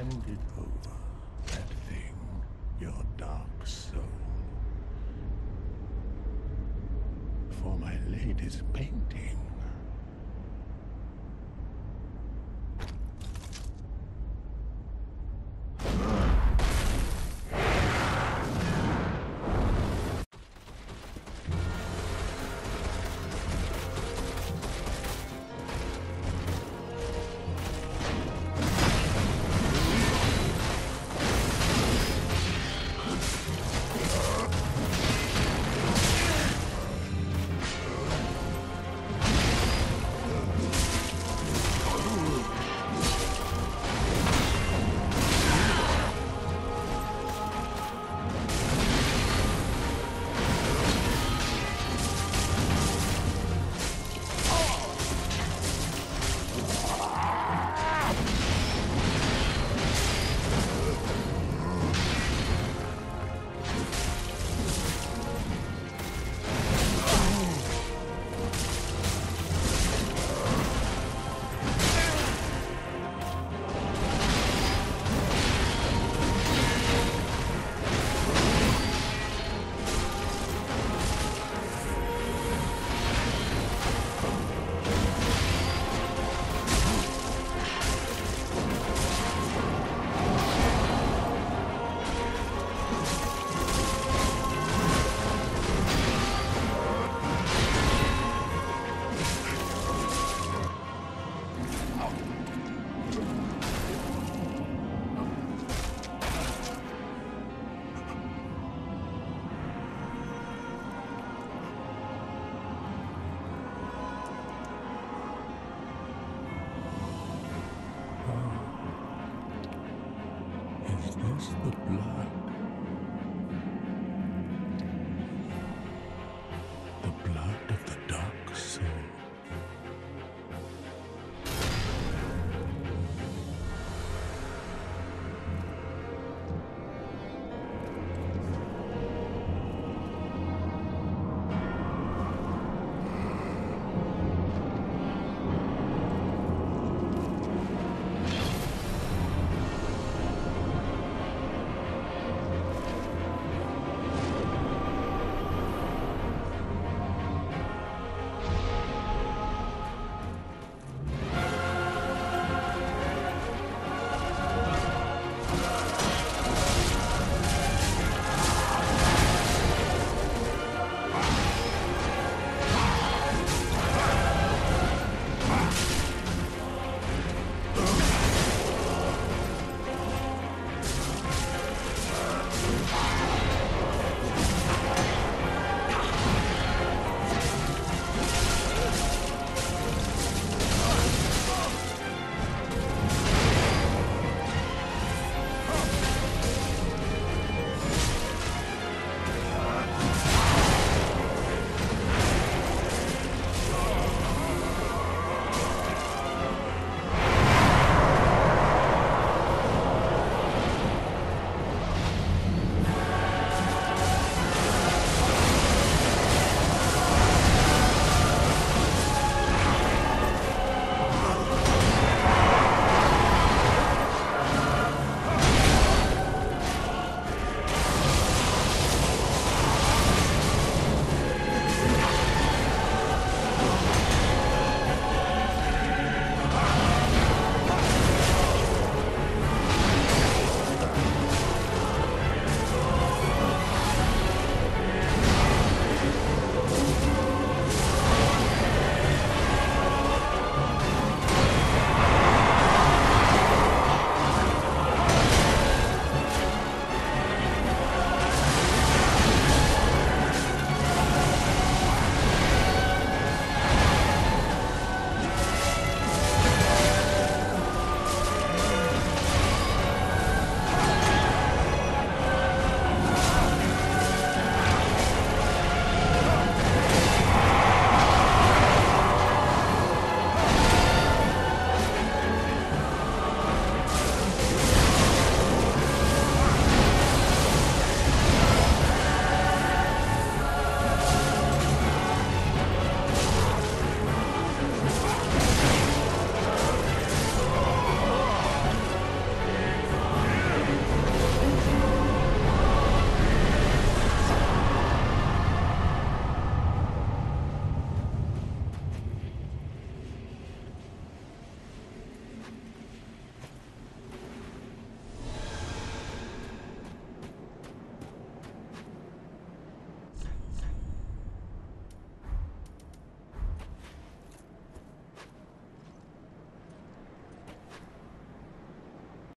Hand it over, that thing, your dark soul. For my lady's painting. against the blind.